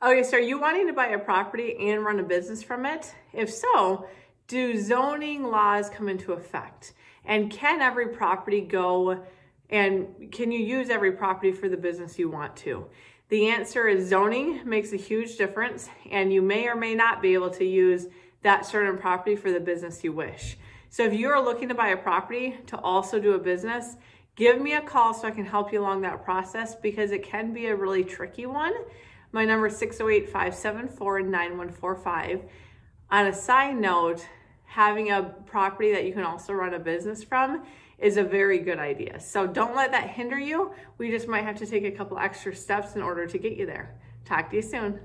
Okay, so are you wanting to buy a property and run a business from it? If so, do zoning laws come into effect? And can every property go and can you use every property for the business you want to? The answer is zoning makes a huge difference and you may or may not be able to use that certain property for the business you wish. So if you're looking to buy a property to also do a business, give me a call so I can help you along that process because it can be a really tricky one. My number is 608-574-9145. On a side note, having a property that you can also run a business from is a very good idea. So don't let that hinder you. We just might have to take a couple extra steps in order to get you there. Talk to you soon.